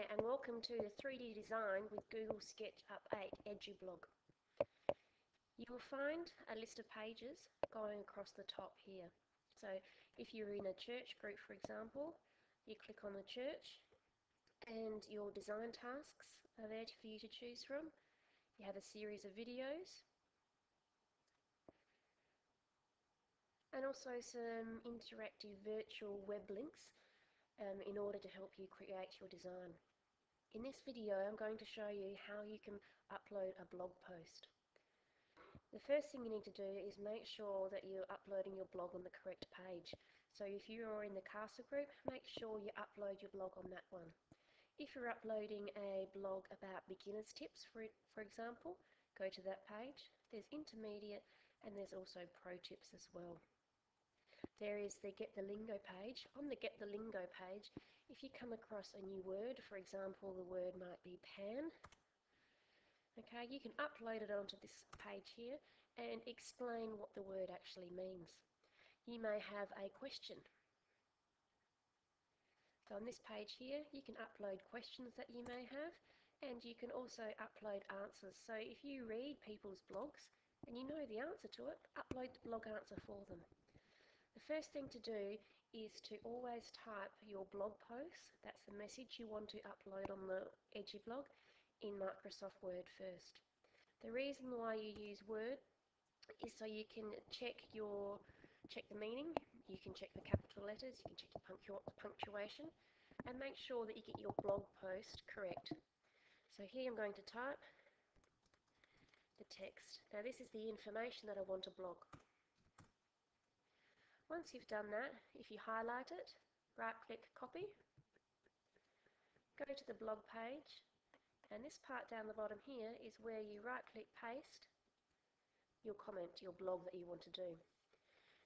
Hi and welcome to the 3D Design with Google SketchUp 8 EduBlog. You will find a list of pages going across the top here. So if you're in a church group for example, you click on the church and your design tasks are there for you to choose from. You have a series of videos and also some interactive virtual web links um, in order to help you create your design. In this video I'm going to show you how you can upload a blog post. The first thing you need to do is make sure that you're uploading your blog on the correct page. So if you are in the CASA group, make sure you upload your blog on that one. If you're uploading a blog about beginner's tips, for, for example, go to that page. There's intermediate and there's also pro tips as well there is the Get the Lingo page. On the Get the Lingo page, if you come across a new word, for example, the word might be pan, okay, you can upload it onto this page here and explain what the word actually means. You may have a question. So on this page here, you can upload questions that you may have and you can also upload answers. So if you read people's blogs and you know the answer to it, upload the blog answer for them. The first thing to do is to always type your blog post, that's the message you want to upload on the EduBlog, in Microsoft Word first. The reason why you use Word is so you can check your check the meaning, you can check the capital letters, you can check the punctuation, and make sure that you get your blog post correct. So here I'm going to type the text. Now this is the information that I want to blog. Once you've done that, if you highlight it, right click copy, go to the blog page, and this part down the bottom here is where you right click paste your comment, your blog that you want to do.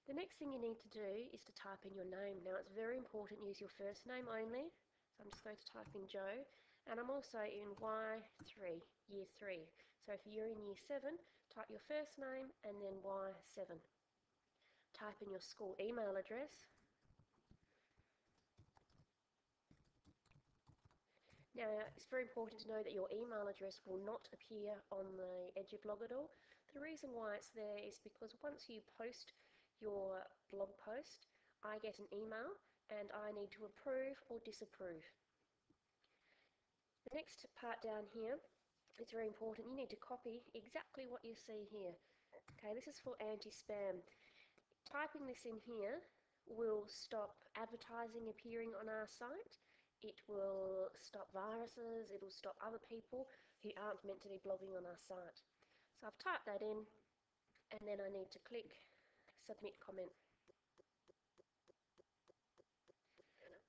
The next thing you need to do is to type in your name. Now it's very important use your first name only. So I'm just going to type in Joe and I'm also in Y3, year 3. So if you're in year 7, type your first name and then Y7 type in your school email address. Now, it's very important to know that your email address will not appear on the EduBlog at all. The reason why it's there is because once you post your blog post, I get an email and I need to approve or disapprove. The next part down here, it's very important. You need to copy exactly what you see here. Okay, this is for anti-spam. Typing this in here will stop advertising appearing on our site. It will stop viruses, it will stop other people who aren't meant to be blogging on our site. So I've typed that in and then I need to click submit comment.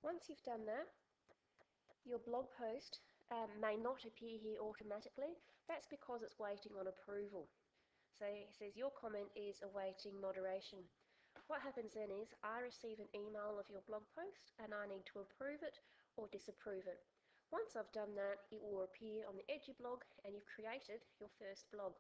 Once you've done that, your blog post um, may not appear here automatically. That's because it's waiting on approval. So it says your comment is awaiting moderation. What happens then is I receive an email of your blog post and I need to approve it or disapprove it. Once I've done that, it will appear on the Edgy EduBlog and you've created your first blog.